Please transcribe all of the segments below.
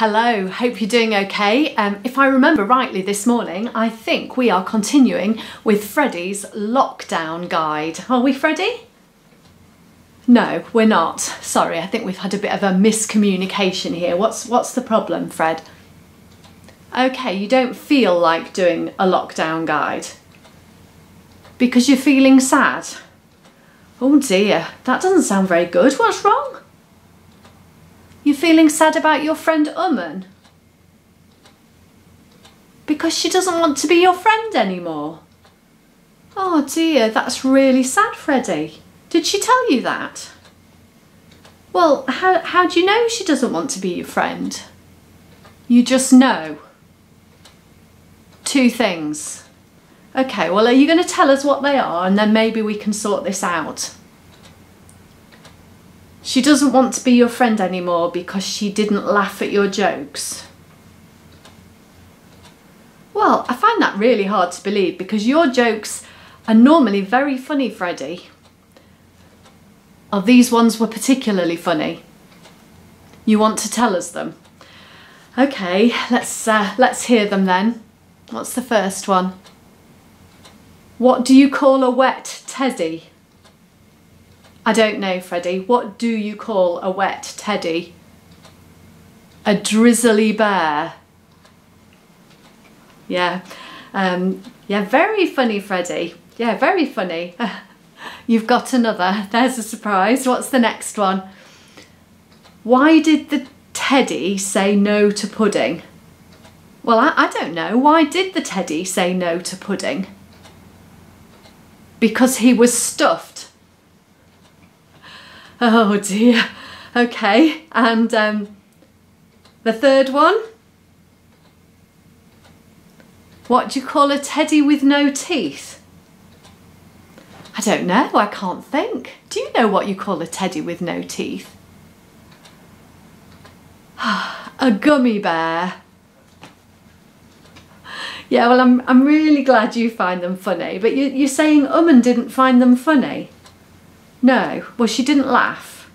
Hello, hope you're doing okay. Um, if I remember rightly this morning, I think we are continuing with Freddie's lockdown guide. Are we, Freddie? No, we're not. Sorry, I think we've had a bit of a miscommunication here. What's, what's the problem, Fred? Okay, you don't feel like doing a lockdown guide because you're feeling sad. Oh dear, that doesn't sound very good. What's wrong? You feeling sad about your friend Uman? Because she doesn't want to be your friend anymore. Oh dear, that's really sad, Freddie. Did she tell you that? Well, how, how do you know she doesn't want to be your friend? You just know. Two things. Okay, well, are you going to tell us what they are and then maybe we can sort this out? She doesn't want to be your friend anymore because she didn't laugh at your jokes. Well, I find that really hard to believe because your jokes are normally very funny, Freddie. Oh, these ones were particularly funny. You want to tell us them? Okay, let's uh, let's hear them then. What's the first one? What do you call a wet teddy? I don't know, Freddie. What do you call a wet teddy? A drizzly bear. Yeah, um, yeah, very funny, Freddie. Yeah, very funny. You've got another. There's a surprise. What's the next one? Why did the teddy say no to pudding? Well, I, I don't know. Why did the teddy say no to pudding? Because he was stuffed. Oh dear. Okay, and um, the third one? What do you call a teddy with no teeth? I don't know, I can't think. Do you know what you call a teddy with no teeth? a gummy bear. Yeah, well, I'm, I'm really glad you find them funny, but you, you're saying Uman didn't find them funny? No. Well, she didn't laugh.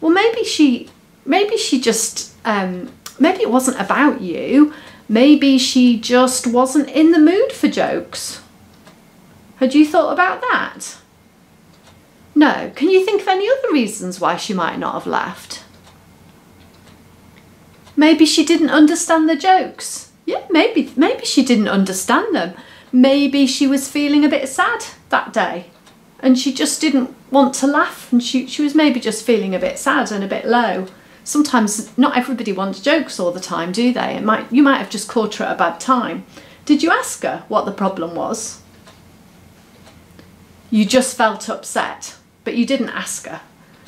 Well, maybe she, maybe she just, um, maybe it wasn't about you. Maybe she just wasn't in the mood for jokes. Had you thought about that? No. Can you think of any other reasons why she might not have laughed? Maybe she didn't understand the jokes. Yeah, maybe maybe she didn't understand them. Maybe she was feeling a bit sad that day and she just didn't want to laugh and she, she was maybe just feeling a bit sad and a bit low. Sometimes not everybody wants jokes all the time, do they? It might you might have just caught her at a bad time. Did you ask her what the problem was? You just felt upset, but you didn't ask her.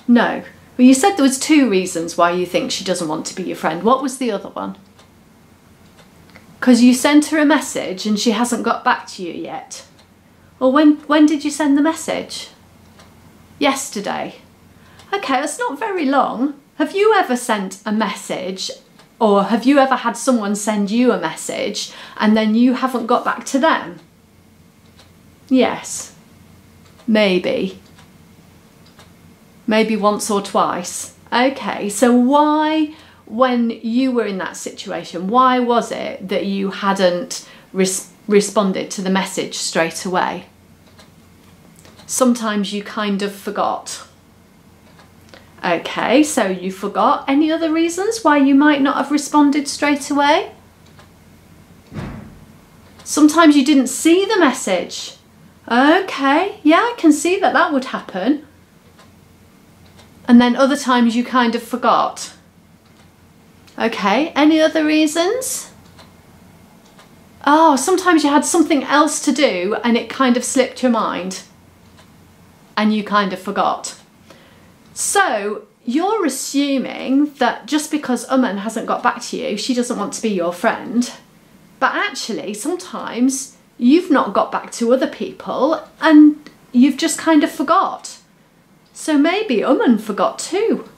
No. Well, you said there was two reasons why you think she doesn't want to be your friend. What was the other one? Because you sent her a message and she hasn't got back to you yet. Well, when, when did you send the message? Yesterday. Okay, that's not very long. Have you ever sent a message or have you ever had someone send you a message and then you haven't got back to them? Yes. Maybe. Maybe once or twice. Okay, so why, when you were in that situation, why was it that you hadn't res responded to the message straight away? Sometimes you kind of forgot. Okay, so you forgot. Any other reasons why you might not have responded straight away? Sometimes you didn't see the message. Okay, yeah, I can see that that would happen. And then other times you kind of forgot. Okay, any other reasons? Oh, sometimes you had something else to do and it kind of slipped your mind and you kind of forgot. So you're assuming that just because Uman hasn't got back to you, she doesn't want to be your friend. But actually, sometimes you've not got back to other people and you've just kind of forgot. So maybe Uman forgot too.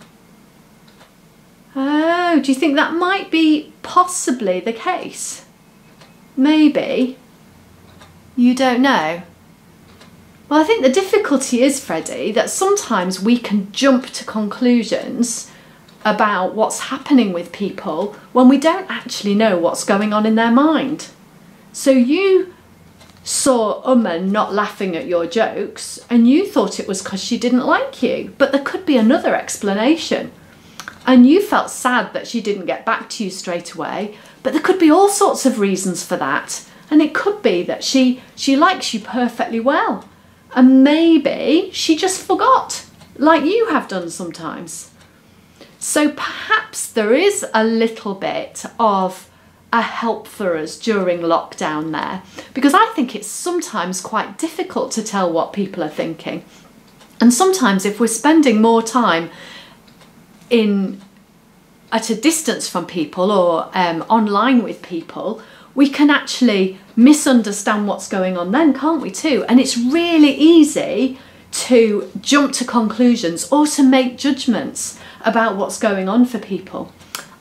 Oh, do you think that might be possibly the case? Maybe. You don't know. Well, I think the difficulty is, Freddie, that sometimes we can jump to conclusions about what's happening with people when we don't actually know what's going on in their mind. So you saw Umman not laughing at your jokes and you thought it was because she didn't like you, but there could be another explanation. And you felt sad that she didn't get back to you straight away, but there could be all sorts of reasons for that. And it could be that she she likes you perfectly well. And maybe she just forgot, like you have done sometimes. So perhaps there is a little bit of a help for us during lockdown there because I think it's sometimes quite difficult to tell what people are thinking. And sometimes if we're spending more time in at a distance from people or um, online with people, we can actually misunderstand what's going on then, can't we too? And it's really easy to jump to conclusions or to make judgments about what's going on for people.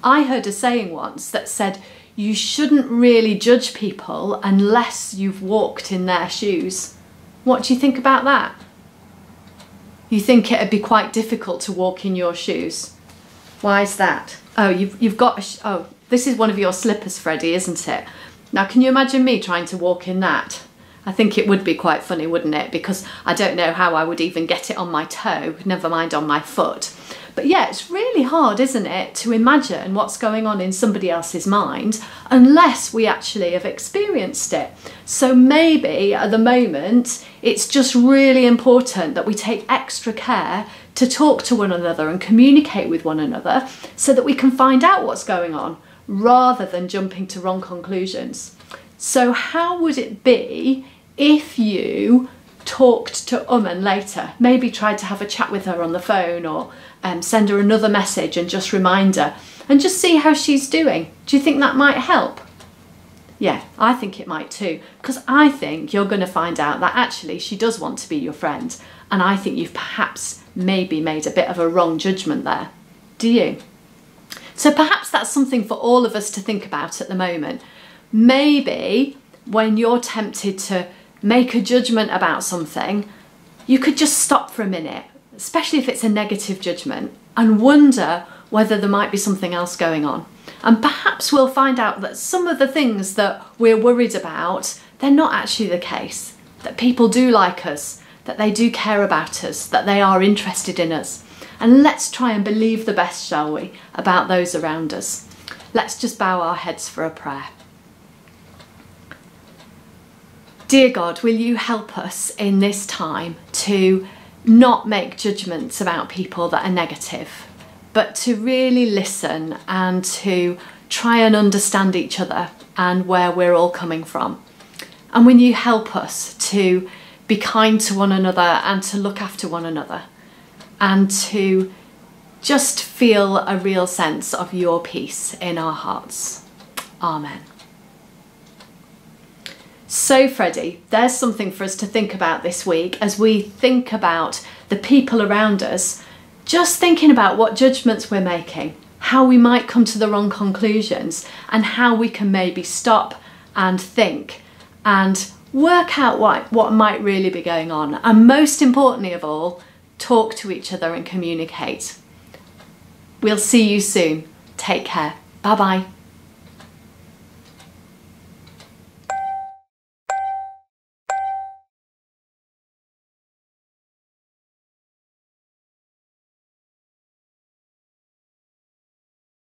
I heard a saying once that said, you shouldn't really judge people unless you've walked in their shoes. What do you think about that? You think it'd be quite difficult to walk in your shoes. Why is that? Oh, you've, you've got, oh, this is one of your slippers, Freddie, isn't it? Now, can you imagine me trying to walk in that? I think it would be quite funny, wouldn't it? Because I don't know how I would even get it on my toe, never mind on my foot. But yeah, it's really hard, isn't it, to imagine what's going on in somebody else's mind unless we actually have experienced it. So maybe at the moment, it's just really important that we take extra care to talk to one another and communicate with one another so that we can find out what's going on rather than jumping to wrong conclusions. So, how would it be if you talked to Umman later, maybe tried to have a chat with her on the phone or um, send her another message and just remind her and just see how she's doing. Do you think that might help? Yeah, I think it might too, because I think you're going to find out that actually she does want to be your friend, and I think you've perhaps maybe made a bit of a wrong judgment there. Do you? So perhaps that's something for all of us to think about at the moment. Maybe when you're tempted to make a judgment about something, you could just stop for a minute, especially if it's a negative judgment, and wonder whether there might be something else going on. And perhaps we'll find out that some of the things that we're worried about, they're not actually the case. That people do like us, that they do care about us, that they are interested in us. And let's try and believe the best, shall we, about those around us. Let's just bow our heads for a prayer. Dear God, will you help us in this time to not make judgments about people that are negative, but to really listen and to try and understand each other and where we're all coming from. And when you help us to be kind to one another and to look after one another and to just feel a real sense of your peace in our hearts. Amen. So, Freddie, there's something for us to think about this week as we think about the people around us, just thinking about what judgments we're making, how we might come to the wrong conclusions, and how we can maybe stop and think and work out what, what might really be going on. And most importantly of all, talk to each other and communicate. We'll see you soon. Take care. Bye bye.